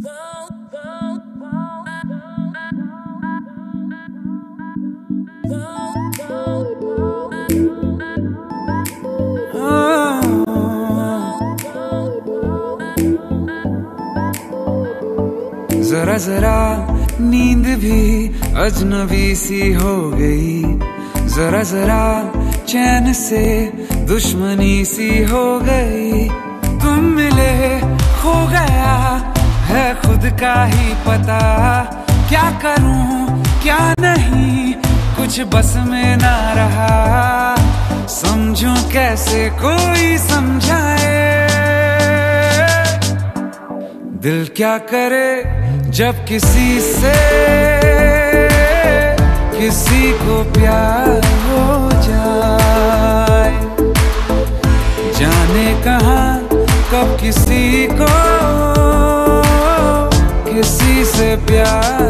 जरा जरा नींद भी अजनबी सी हो गई। जरा जरा चैन से दुश्मनी सी हो गई। है खुद का ही पता। क्या करूँ, क्या नहीं, कुछ बस में ना रहा। समझूं कैसे कोई समझाए। दिल क्या करे जब किसी से, किसी को प्यार हो जाए। जाने कहा, कब किसी को किसी से प्यार